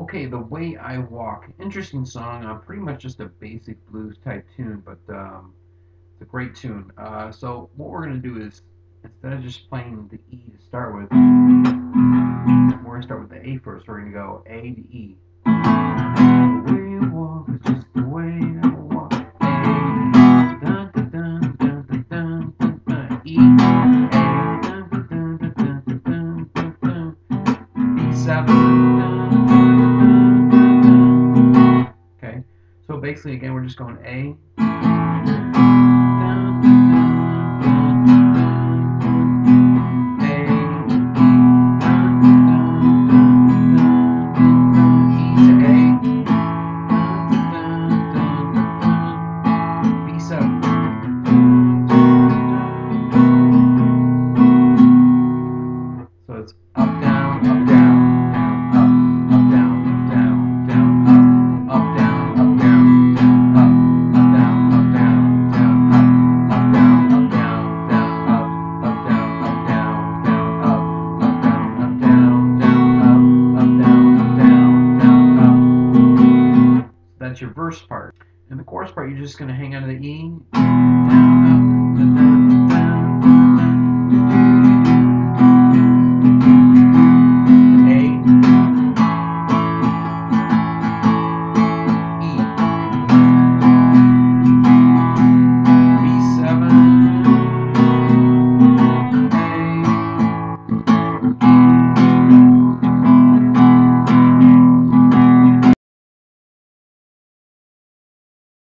Okay, The Way I Walk. Interesting song. Uh, pretty much just a basic blues type tune, but um, it's a great tune. Uh, so, what we're going to do is instead of just playing the E to start with, we're going to start with the A first. We're going to go A to E. E7 basically again we're just going A. That's your verse part. And the chorus part, you're just gonna hang out of the E,